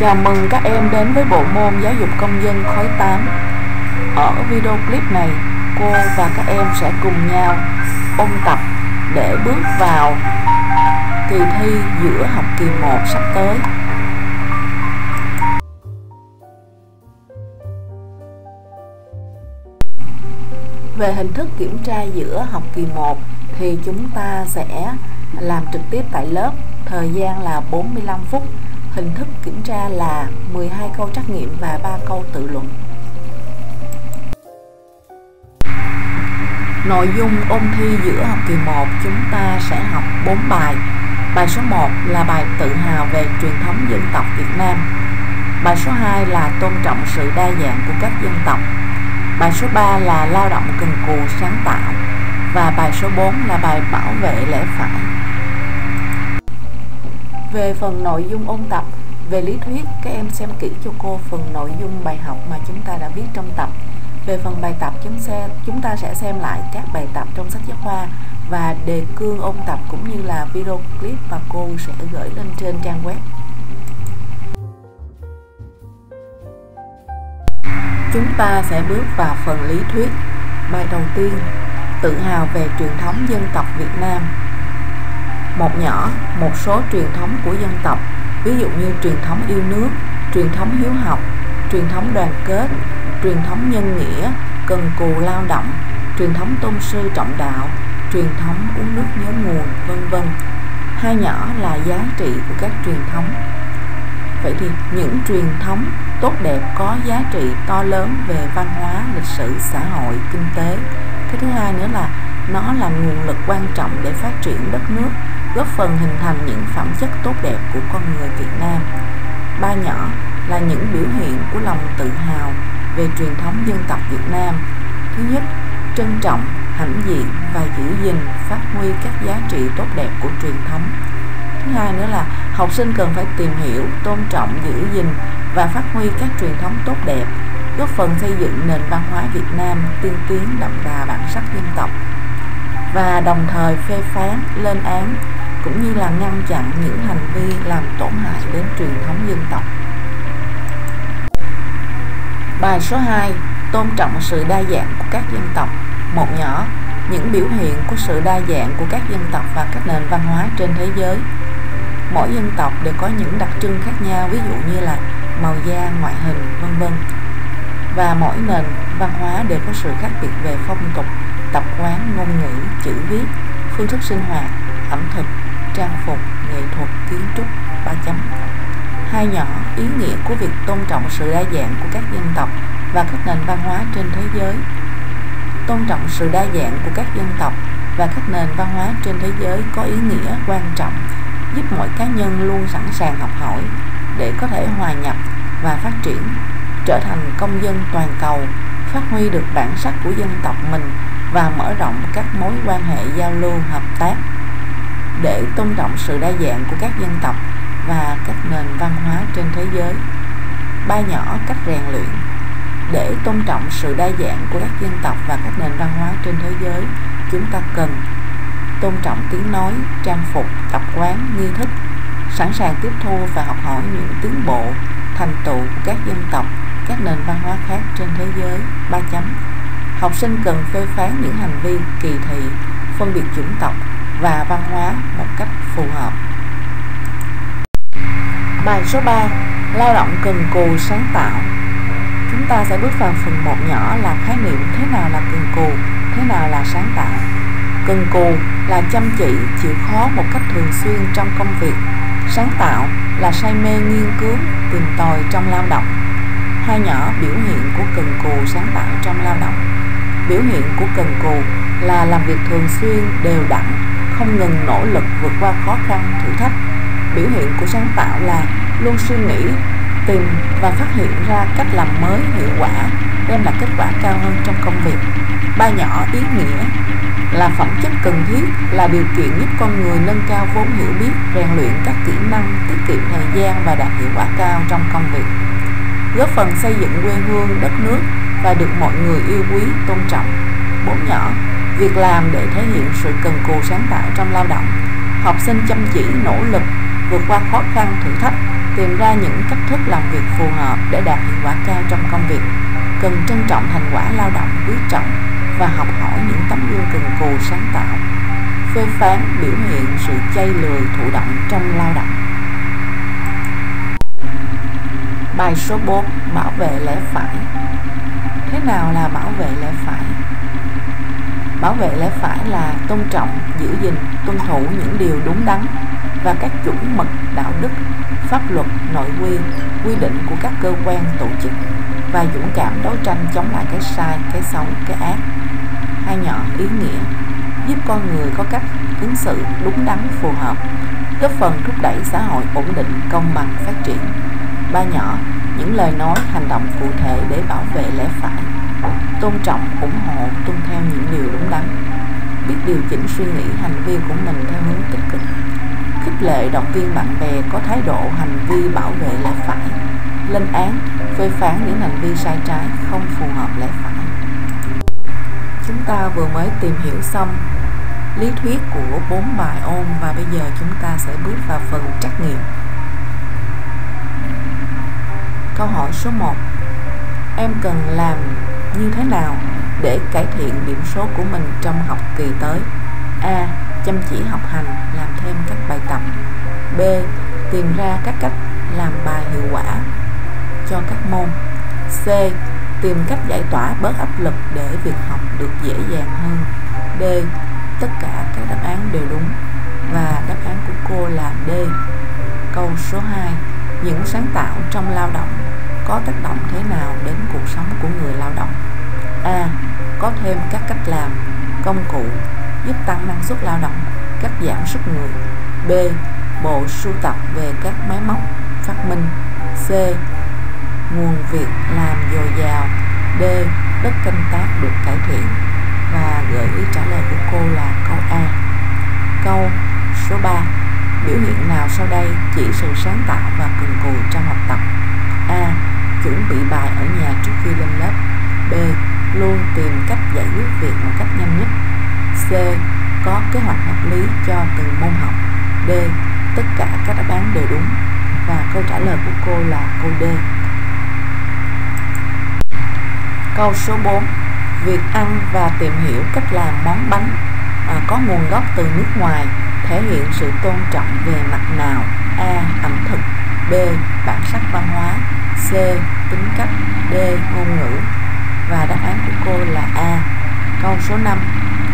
Chào mừng các em đến với bộ môn giáo dục công dân khối 8 Ở video clip này, cô và các em sẽ cùng nhau ôn tập để bước vào kỳ thi giữa học kỳ 1 sắp tới. Về hình thức kiểm tra giữa học kỳ 1 thì chúng ta sẽ làm trực tiếp tại lớp, thời gian là 45 phút. Hình thức kiểm tra là 12 câu trắc nghiệm và 3 câu tự luận. Nội dung ôn thi giữa học kỳ 1 chúng ta sẽ học 4 bài. Bài số 1 là bài tự hào về truyền thống dân tộc Việt Nam. Bài số 2 là tôn trọng sự đa dạng của các dân tộc. Bài số 3 là lao động cần cù sáng tạo và bài số 4 là bài bảo vệ lẽ phải. Về phần nội dung ôn tập, về lý thuyết các em xem kỹ cho cô phần nội dung bài học mà chúng ta đã viết trong tập. Về phần bài tập chúng xe chúng ta sẽ xem lại các bài tập trong sách giáo khoa và đề cương ôn tập cũng như là video clip mà cô sẽ gửi lên trên trang web. Chúng ta sẽ bước vào phần lý thuyết. Bài đầu tiên, tự hào về truyền thống dân tộc Việt Nam. Một nhỏ, một số truyền thống của dân tộc, ví dụ như truyền thống yêu nước, truyền thống hiếu học, truyền thống đoàn kết, truyền thống nhân nghĩa, cần cù lao động, truyền thống tôn sư trọng đạo, truyền thống uống nước nhớ nguồn, vân vân. Hai nhỏ là giá trị của các truyền thống. Vậy thì những truyền thống tốt đẹp có giá trị to lớn về văn hóa, lịch sử, xã hội, kinh tế. Cái thứ hai nữa là nó là nguồn lực quan trọng để phát triển đất nước, góp phần hình thành những phẩm chất tốt đẹp của con người Việt Nam. Ba nhỏ là những biểu hiện của lòng tự hào về truyền thống dân tộc Việt Nam. Thứ nhất, trân trọng, hãnh diện và giữ gìn, phát huy các giá trị tốt đẹp của truyền thống. Thứ hai nữa là học sinh cần phải tìm hiểu, tôn trọng, giữ gìn và phát huy các truyền thống tốt đẹp, góp phần xây dựng nền văn hóa Việt Nam tiên tiến đậm đà bản sắc dân tộc và đồng thời phê phán, lên án cũng như là ngăn chặn những hành vi làm tổn hại đến truyền thống dân tộc. Bài số 2 Tôn trọng sự đa dạng của các dân tộc. Một nhỏ Những biểu hiện của sự đa dạng của các dân tộc và các nền văn hóa trên thế giới. Mỗi dân tộc đều có những đặc trưng khác nhau Ví dụ như là màu da, ngoại hình, vân vân. Và mỗi nền văn hóa đều có sự khác biệt về phong tục, tập quán, ngôn ngữ, chữ viết, phương thức sinh hoạt, ẩm thực, trang phục, nghệ thuật, kiến trúc, ba chấm Hai nhỏ, ý nghĩa của việc tôn trọng sự đa dạng của các dân tộc và các nền văn hóa trên thế giới. Tôn trọng sự đa dạng của các dân tộc và các nền văn hóa trên thế giới có ý nghĩa quan trọng, giúp mỗi cá nhân luôn sẵn sàng học hỏi để có thể hòa nhập và phát triển, trở thành công dân toàn cầu, phát huy được bản sắc của dân tộc mình và mở rộng các mối quan hệ giao lưu hợp tác để tôn trọng sự đa dạng của các dân tộc và các nền văn hóa trên thế giới. Ba nhỏ cách rèn luyện để tôn trọng sự đa dạng của các dân tộc và các nền văn hóa trên thế giới, chúng ta cần tôn trọng tiếng nói, trang phục, tập quán, nghi thức, sẵn sàng tiếp thu và học hỏi những tiến bộ, thành tựu của các dân tộc, các nền văn hóa khác trên thế giới. Ba chấm. Học sinh cần phê phán những hành vi kỳ thị, phân biệt chủng tộc và văn hóa một cách phù hợp. Bài số 3 Lao động cần cù sáng tạo. Chúng ta sẽ bước vào phần một nhỏ là khái niệm thế nào là cần cù, thế nào là sáng tạo. Cần cù là chăm chỉ, chịu khó một cách thường xuyên trong công việc. Sáng tạo là say mê nghiên cứu, tìm tòi trong lao động. Hai nhỏ biểu hiện của cần cù sáng tạo trong lao động. Biểu hiện của cần cù là làm việc thường xuyên, đều đặn, không ngừng nỗ lực vượt qua khó khăn, thử thách. Biểu hiện của sáng tạo là luôn suy nghĩ tìm và phát hiện ra cách làm mới hiệu quả đem lại kết quả cao hơn trong công việc. Ba nhỏ ý nghĩa là phẩm chất cần thiết là điều kiện giúp con người nâng cao vốn hiểu biết rèn luyện các kỹ năng tiết kiệm thời gian và đạt hiệu quả cao trong công việc. Góp phần xây dựng quê hương đất nước và được mọi người yêu quý tôn trọng. Bốn nhỏ việc làm để thể hiện sự cần cù sáng tạo trong lao động. Học sinh chăm chỉ, nỗ lực, vượt qua khó khăn, thử thách, tìm ra những cách thức làm việc phù hợp để đạt hiệu quả cao trong công việc. Cần trân trọng thành quả lao động quý trọng và học hỏi những tấm gương cần cù sáng tạo, phê phán, biểu hiện sự chay lười, thụ động trong lao động. Bài số 4 bảo vệ lẽ phải. Thế nào là bảo vệ lẽ phải? Bảo vệ lẽ phải là tôn trọng, giữ gìn, tuân thủ những điều đúng đắn và các chuẩn mực đạo đức, pháp luật, nội quy quy định của các cơ quan, tổ chức và dũng cảm đấu tranh chống lại cái sai, cái xấu, cái ác. Hai nhỏ ý nghĩa, giúp con người có cách ứng xử đúng đắn, phù hợp, góp phần thúc đẩy xã hội ổn định, công bằng, phát triển. Ba nhỏ, những lời nói, hành động cụ thể để bảo vệ lẽ phải tôn trọng, ủng hộ, tuân theo những điều đúng đắn. Biết điều chỉnh suy nghĩ, hành vi của mình theo hướng tích cực. Khích lệ động viên bạn bè có thái độ hành vi bảo vệ lẽ phải. Lên án, phê phán những hành vi sai trái không phù hợp lẽ phải. Chúng ta vừa mới tìm hiểu xong lý thuyết của bốn bài ôn và bây giờ chúng ta sẽ bước vào phần trắc nghiệm. Câu hỏi số 1 em cần làm như thế nào để cải thiện điểm số của mình trong học kỳ tới? A. Chăm chỉ học hành, làm thêm các bài tập. B. Tìm ra các cách làm bài hiệu quả cho các môn. C. Tìm cách giải tỏa bớt áp lực để việc học được dễ dàng hơn. D. Tất cả các đáp án đều đúng. Và đáp án của cô là d. Câu số 2 những sáng tạo trong lao động có tác động thế nào đến cuộc sống của người lao động? A, có thêm các cách làm, công cụ giúp tăng năng suất lao động, cắt giảm sức người. B, bộ sưu tập về các máy móc phát minh. C, nguồn việc làm dồi dào. D, đất canh tác được cải thiện. Và gợi ý trả lời của cô là câu A. Câu số 3 biểu hiện nào sau đây chỉ sự sáng tạo và cần cù trong học tập? A, chuẩn bị bài ở nhà trước khi lên lớp. B luôn tìm cách giải quyết việc một cách nhanh nhất. C có kế hoạch hợp lý cho từng môn học. D tất cả các đáp án đều đúng. Và câu trả lời của cô là câu D. Câu số 4 việc ăn và tìm hiểu cách làm món bánh à, có nguồn gốc từ nước ngoài thể hiện sự tôn trọng về mặt nào? A ẩm thực. B bản sắc văn hóa. C tính cách. D ngôn ngữ và đáp án của cô là a. Câu số 5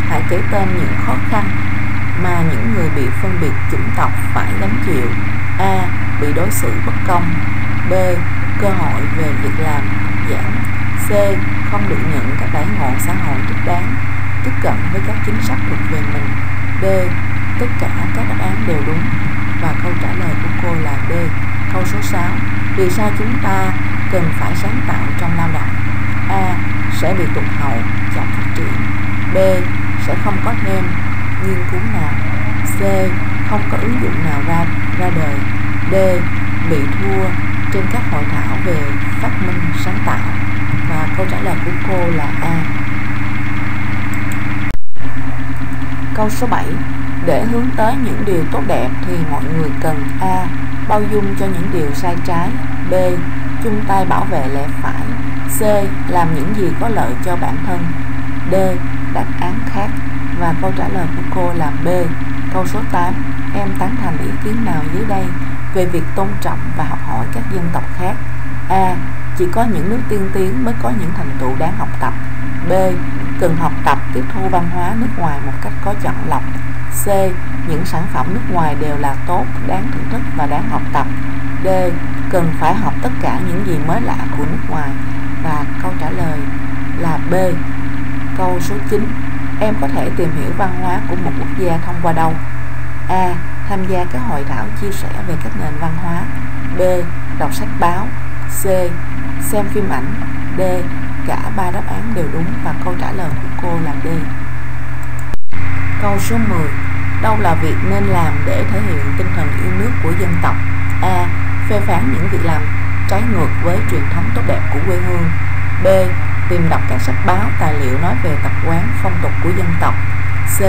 hãy kể tên những khó khăn mà những người bị phân biệt chủng tộc phải gánh chịu. A. Bị đối xử bất công. B. Cơ hội về việc làm giảm. C. Không được nhận các đãi ngộ xã hội thích đáng, tiếp cận với các chính sách thuộc về mình. D. Tất cả các đáp án đều đúng. Và câu trả lời của cô là d. Câu số 6 vì sao chúng ta cần phải sáng tạo trong lao động? A sẽ bị tụt hậu chậm phát triển b sẽ không có thêm nghiên cứu nào. C không có ứng dụng nào ra ra đời. D bị thua trên các hội thảo về phát minh sáng tạo. Và câu trả lời của cô là A. Câu số 7 Để hướng tới những điều tốt đẹp thì mọi người cần A. Bao dung cho những điều sai trái. B. Chung tay bảo vệ lẽ phải. C. Làm những gì có lợi cho bản thân D. Đáp án khác Và câu trả lời của cô là B. Câu số 8 Em tán thành ý kiến nào dưới đây về việc tôn trọng và học hỏi các dân tộc khác A. Chỉ có những nước tiên tiến mới có những thành tựu đáng học tập B. Cần học tập tiếp thu văn hóa nước ngoài một cách có chọn lọc C. Những sản phẩm nước ngoài đều là tốt, đáng thưởng thức và đáng học tập D. Cần phải học tất cả những gì mới lạ của nước ngoài và câu trả lời là B. Câu số 9 Em có thể tìm hiểu văn hóa của một quốc gia thông qua đâu? A. Tham gia các hội thảo chia sẻ về các nền văn hóa B. Đọc sách báo C. Xem phim ảnh D. Cả ba đáp án đều đúng và câu trả lời của cô là D. Câu số 10 Đâu là việc nên làm để thể hiện tinh thần yêu nước của dân tộc? A. Phê phán những việc làm trái ngược với truyền thống tốt đẹp của quê hương B. Tìm đọc các sách báo, tài liệu nói về tập quán, phong tục của dân tộc C.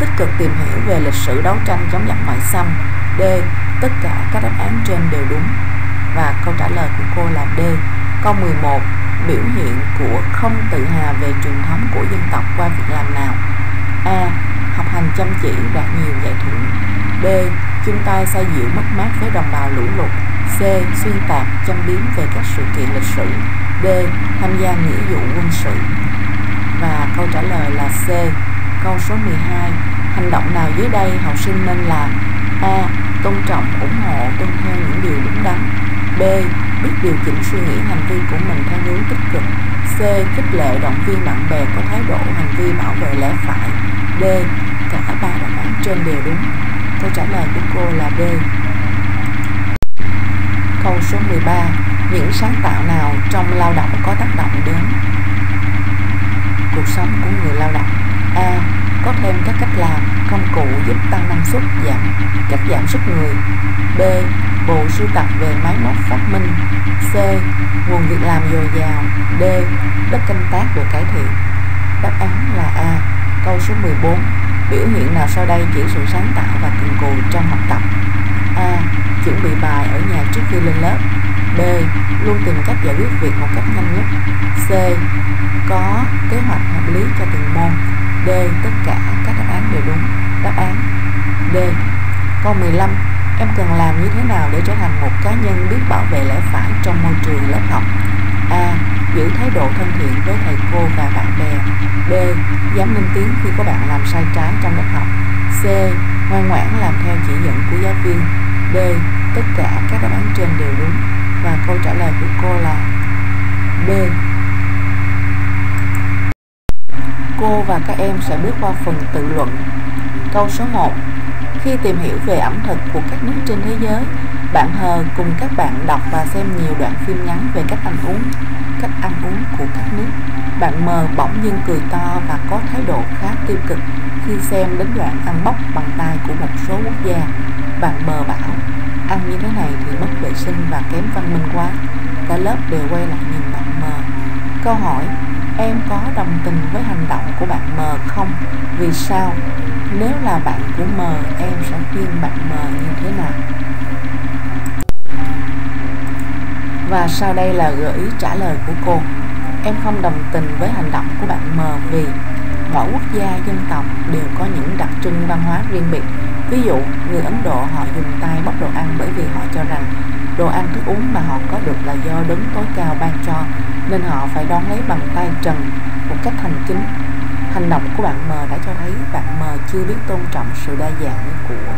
Tích cực tìm hiểu về lịch sử đấu tranh chống giặc ngoại xâm D. tất cả các đáp án trên đều đúng và câu trả lời của cô là D câu 11 biểu hiện của không tự hào về truyền thống của dân tộc qua việc làm nào A. Học hành chăm chỉ đạt nhiều giải thưởng B. chung tay xoa dịu mất mát với đồng bào lũ lụt C. Xuyên tạc châm biếm về các sự kiện lịch sử D. Tham gia nghĩa vụ quân sự Và câu trả lời là C. Câu số 12 Hành động nào dưới đây học sinh nên làm A. Tôn trọng, ủng hộ, tuân theo những điều đúng đắn B. Biết điều chỉnh suy nghĩ hành vi của mình theo hướng tích cực C. Khích lệ động viên bạn bè có thái độ hành vi bảo vệ lẽ phải D. Cả ba đáp án trên đều đúng Câu trả lời của cô là D Câu số 13 Những sáng tạo nào trong lao động có tác động đến cuộc sống của người lao động A. Có thêm các cách làm, công cụ giúp tăng năng suất, giảm cắt giảm sức người B. Bộ sưu tập về máy móc phát minh C. Nguồn việc làm dồi dào D. Đất canh tác được cải thiện Đáp án là A. Câu số 14 Biểu hiện nào sau đây chỉ sự sáng tạo và cần cù trong học tập A. Chuẩn bị bài ở nhà trước khi lên lớp B. Luôn tìm cách giải quyết việc một cách nhanh nhất C. Có kế hoạch hợp lý cho từng môn D. Tất cả các đáp án đều đúng Đáp án D Câu 15 Em cần làm như thế nào để trở thành một cá nhân biết bảo vệ lẽ phải trong môi trường lớp học A. Giữ thái độ thân thiện với thầy cô và bạn bè B. Dám lên tiếng khi có bạn làm sai trái trong lớp học C. Ngoan ngoãn làm theo chỉ dẫn của giáo viên B. Tất cả các đáp án trên đều đúng Và câu trả lời của cô là B. Cô và các em sẽ bước qua phần tự luận Câu số 1 Khi tìm hiểu về ẩm thực của các nước trên thế giới, Bạn Hờ cùng các bạn đọc và xem nhiều đoạn phim ngắn về cách ăn uống, Cách ăn uống của các nước Bạn mờ bỗng dưng cười to và có thái độ khá tiêu cực Khi xem đến đoạn ăn bóc bằng tay của một số quốc gia bạn mờ bảo Ăn như thế này thì mất vệ sinh và kém văn minh quá Cả lớp đều quay lại nhìn bạn mờ Câu hỏi Em có đồng tình với hành động của bạn mờ không? Vì sao? Nếu là bạn của mờ em sẽ khuyên bạn mờ như thế nào? Và sau đây là gợi ý trả lời của cô. Em không đồng tình với hành động của bạn mờ vì mỗi quốc gia, dân tộc đều có những đặc trưng văn hóa riêng biệt. Ví dụ, người Ấn Độ họ dùng tay bóc đồ ăn bởi vì họ cho rằng đồ ăn thức uống mà họ có được là do đấng tối cao ban cho nên họ phải đón lấy bằng tay trần một cách thành kính. Hành động của bạn mờ đã cho thấy bạn mờ chưa biết tôn trọng sự đa dạng của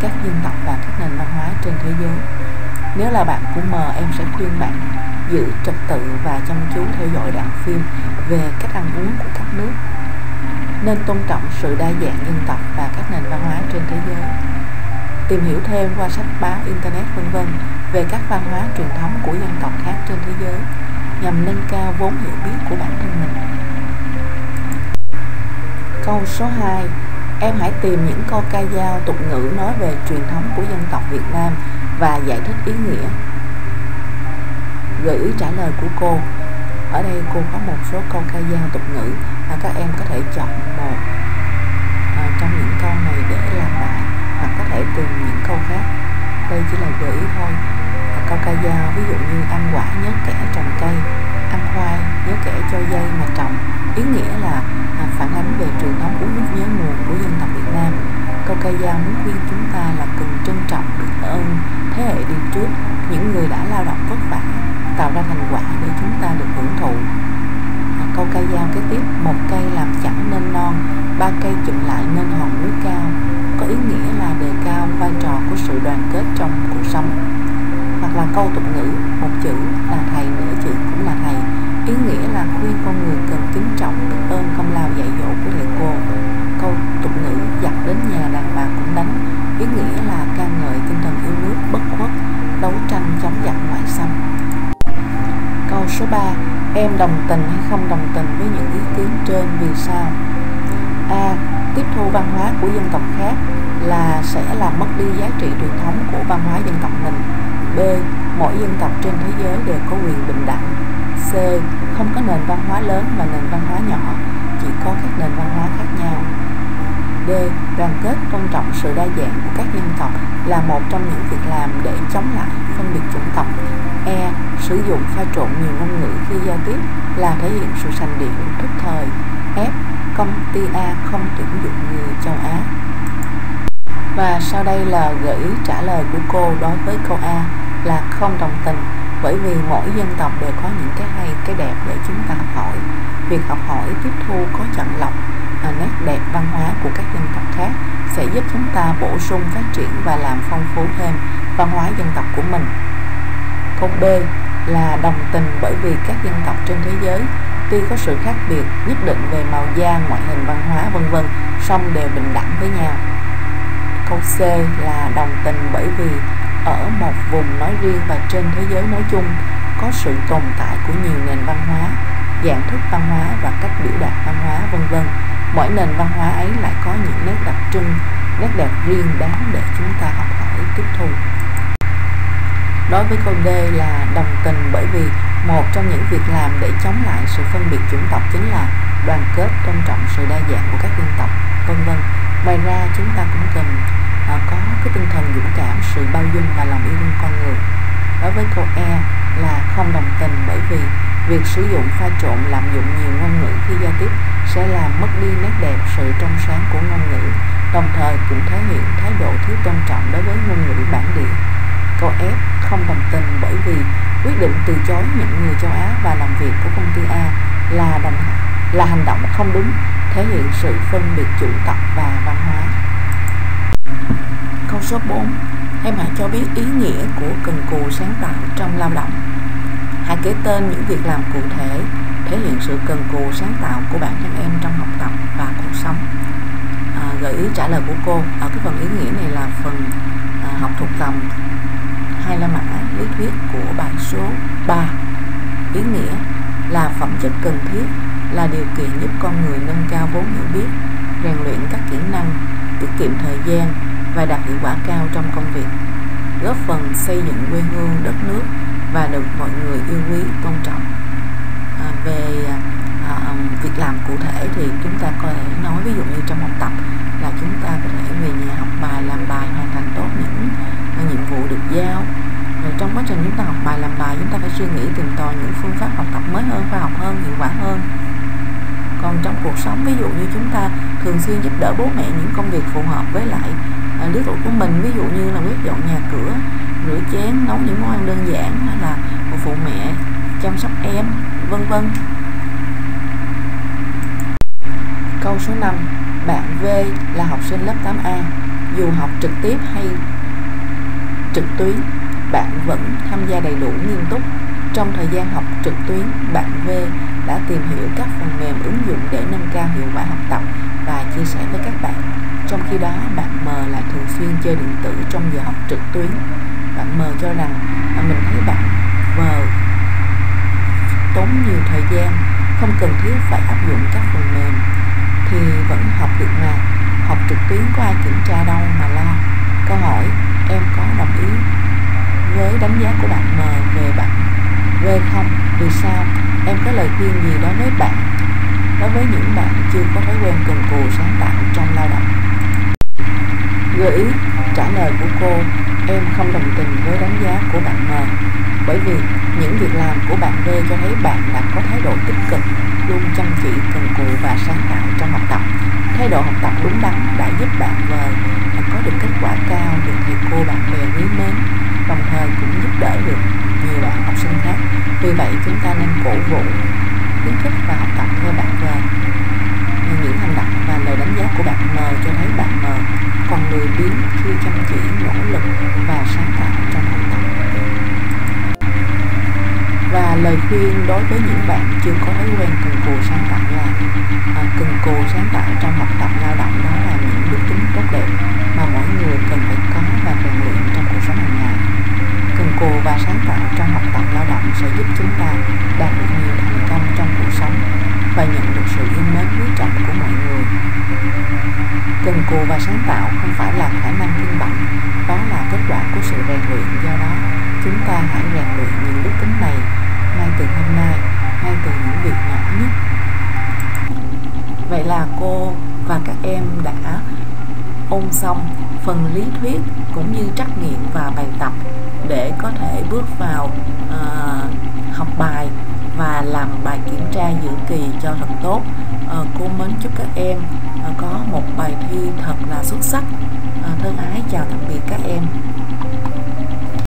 các dân tộc và các nền văn hóa trên thế giới. Nếu là bạn của mờ em sẽ khuyên bạn giữ trật tự và chăm chú theo dõi đoạn phim về cách ăn uống của các nước nên tôn trọng sự đa dạng dân tộc và các nền văn hóa trên thế giới tìm hiểu thêm qua sách báo, internet, vân vân về các văn hóa truyền thống của dân tộc khác trên thế giới, nhằm nâng cao vốn hiểu biết của bản thân mình. Câu số 2 Em hãy tìm những câu ca dao tục ngữ nói về truyền thống của dân tộc Việt Nam và giải thích ý nghĩa. Gợi ý trả lời của cô Ở đây cô có một số câu ca dao tục ngữ và các em có thể chọn một à, trong những câu này để làm bài hoặc có thể tìm những câu khác. Đây chỉ là gợi ý thôi. Câu ca dao ví dụ như ăn quả nhớ kẻ trồng cây ăn khoai nhớ kẻ cho dây mà trồng. Ý nghĩa là à, phản ánh về truyền thống uống nước nhớ nguồn của dân tộc Việt Nam. Câu ca dao muốn khuyên chúng ta là cần trân trọng biết ơn thế hệ đi trước những người đã lao động vất vả tạo ra thành quả để chúng ta được hưởng thụ câu ca dao kế tiếp, một cây làm chẳng nên non, ba cây chụm lại nên hòn núi cao. Có ý nghĩa là đề cao vai trò của sự đoàn kết trong cuộc sống. Hoặc là câu tục ngữ, một chữ là thầy, nửa chữ cũng là thầy. Ý nghĩa là khuyên con người cần kính trọng, biết ơn, công lao dạy dỗ của thầy cô. Câu tục ngữ giặt đến nhà đàn bà cũng đánh. Ý nghĩa là ca ngợi tinh thần yêu nước, bất khuất, đấu tranh, chống giặc ngoại xâm số 3 em đồng tình hay không đồng tình với những ý kiến trên, vì sao a, tiếp thu văn hóa của dân tộc khác là sẽ làm mất đi giá trị truyền thống của văn hóa dân tộc mình B. Mỗi dân tộc trên thế giới đều có quyền bình đẳng C. Không có nền văn hóa lớn và nền văn hóa nhỏ, Chỉ có các nền văn hóa khác nhau D. Đoàn kết, tôn trọng sự đa dạng của các dân tộc là một trong những việc làm để chống lại phân biệt chủng tộc. E. Sử dụng pha trộn nhiều ngôn ngữ khi giao tiếp là thể hiện sự sành điệu thức thời. F. Công ty A không tuyển dụng người châu Á. Và sau đây là gợi ý trả lời của cô đối với câu A là không đồng tình, bởi vì mỗi dân tộc đều có những cái hay, cái đẹp để chúng ta học hỏi việc học hỏi tiếp thu có chọn lọc nét đẹp văn hóa của các dân tộc khác sẽ giúp chúng ta bổ sung phát triển và làm phong phú thêm văn hóa dân tộc của mình. Câu B là đồng tình bởi vì các dân tộc trên thế giới tuy có sự khác biệt nhất định về màu da, ngoại hình, văn hóa, vân vân, song đều bình đẳng với nhau. Câu C là đồng tình bởi vì ở một vùng nói riêng và trên thế giới nói chung có sự tồn tại của nhiều nền văn hóa, dạng thức văn hóa và cách biểu đạt văn hóa, vân vân mỗi nền văn hóa ấy lại có những nét đặc trưng nét đẹp riêng đáng để chúng ta học hỏi tiếp thu. Đối với câu D là đồng tình bởi vì một trong những việc làm để chống lại sự phân biệt chủng tộc chính là đoàn kết tôn trọng sự đa dạng của các dân tộc vân vân. Ngoài ra chúng ta cũng cần uh, có cái tinh thần dũng cảm sự bao dung và lòng yêu thương con người. Đối với câu E là không đồng tình bởi vì việc sử dụng pha trộn lạm dụng nhiều ngôn ngữ khi giao tiếp sẽ làm mất đi nét đẹp sự trong sáng của ngôn ngữ, đồng thời cũng thể hiện thái độ thiếu tôn trọng đối với ngôn ngữ bản địa. Câu F không đồng tình bởi vì quyết định từ chối những người châu Á và làm việc của công ty A là đồng là hành động không đúng, thể hiện sự phân biệt chủng tộc và văn hóa. Câu số 4 em hãy cho biết ý nghĩa của cần cù sáng tạo trong lao động hãy kể tên những việc làm cụ thể thể hiện sự cần cù sáng tạo của bản thân em trong học tập và cuộc sống. À, gợi ý trả lời của cô. Ở cái phần ý nghĩa này là phần à, học thuộc lòng hai là mã lý thuyết của bài số 3 ý nghĩa là phẩm chất cần thiết là điều kiện giúp con người nâng cao vốn hiểu biết rèn luyện các kỹ năng tiết kiệm thời gian và đạt hiệu quả cao trong công việc góp phần xây dựng quê hương đất nước và được mọi người yêu quý tôn trọng. À, về à, à, việc làm cụ thể thì chúng ta có thể nói ví dụ như trong học tập là chúng ta có thể về nhà học bài làm bài hoàn thành tốt những à, nhiệm vụ được giao. Rồi trong quá trình chúng ta học bài làm bài chúng ta phải suy nghĩ tìm tòi những phương pháp học tập mới hơn khoa học hơn hiệu quả hơn. Còn trong cuộc sống ví dụ như chúng ta thường xuyên giúp đỡ bố mẹ những công việc phù hợp với lại à, lứa tuổi của mình ví dụ như là quét dọn nhà cửa rửa chén, nấu những món ăn đơn giản hay là một phụ mẹ, chăm sóc em, vân vân. Câu số 5 bạn V là học sinh lớp 8A dù học trực tiếp hay trực tuyến, bạn vẫn tham gia đầy đủ nghiêm túc. Trong thời gian học trực tuyến, bạn V đã tìm hiểu các phần mềm ứng dụng để nâng cao hiệu quả học tập và chia sẻ với các bạn. Trong khi đó, bạn M lại thường xuyên chơi điện tử trong giờ học trực tuyến bạn M cho rằng à, mình thấy bạn vờ tốn nhiều thời gian không cần thiết phải áp dụng các phần mềm thì vẫn học được mà học trực tuyến có ai kiểm tra đâu mà lo. Câu hỏi em có đồng ý với đánh giá của bạn M về bạn V không? Vì sao? Em có lời khuyên gì đối với bạn đối với những bạn chưa có thói quen cần cù sáng tạo trong lao động? Gợi ý trả lời của cô em không đồng tình với đánh giá của bạn M bởi vì những việc làm của bạn V cho thấy bạn đã có thái độ tích cực, luôn chăm chỉ, cần cù và sáng tạo trong học tập. Thái độ học tập đúng đắn đã giúp bạn V có được kết quả cao được thầy cô bạn bè quý mến, đồng thời cũng giúp đỡ được nhiều bạn học sinh khác. Vì vậy, chúng ta nên cổ vũ, khuyến khích và học tập theo bạn V của bạn M cho thấy bạn M còn lười biếng khi chăm chỉ nỗ lực và sáng tạo trong học tập. Và lời khuyên đối với những bạn chưa có thói quen cần cù sáng tạo là à, cần cù sáng tạo trong học tập lao động đó là những đức tính tốt đẹp mà mỗi người cần phải có và rèn luyện trong cuộc sống hàng ngày. Cần cù và sáng tạo trong học tập lao động sẽ giúp chúng ta đạt được nhiều thành công trong cuộc sống và nhận được sự yêu mến quý cần cù và sáng tạo không phải là khả năng thiên bẩm đó là kết quả của sự rèn luyện. Do đó chúng ta hãy rèn luyện những đức tính này ngay từ hôm nay ngay từ những việc nhỏ nhất. Vậy là cô và các em đã ôn xong phần lý thuyết cũng như trắc nghiệm và bài tập để có thể bước vào uh, học bài và làm bài kiểm tra giữa kỳ cho thật tốt. Uh, cô mến chúc các em có một bài thi thật là xuất sắc. À, thân ái chào tạm biệt các em.